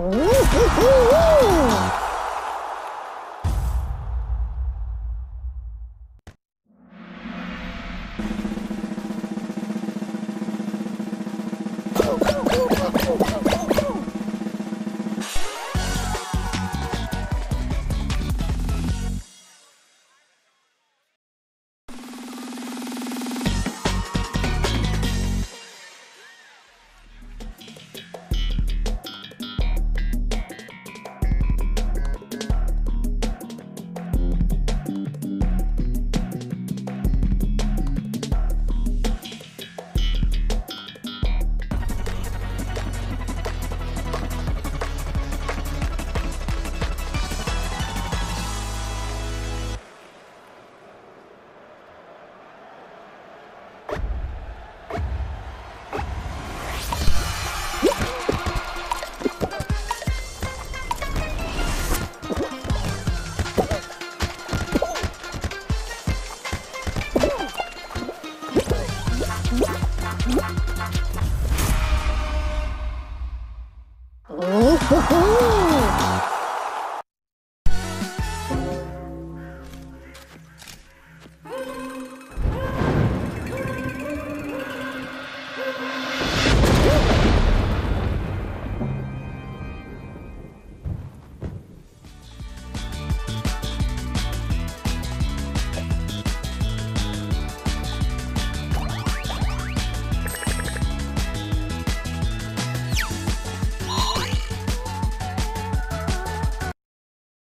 Oh, โอ้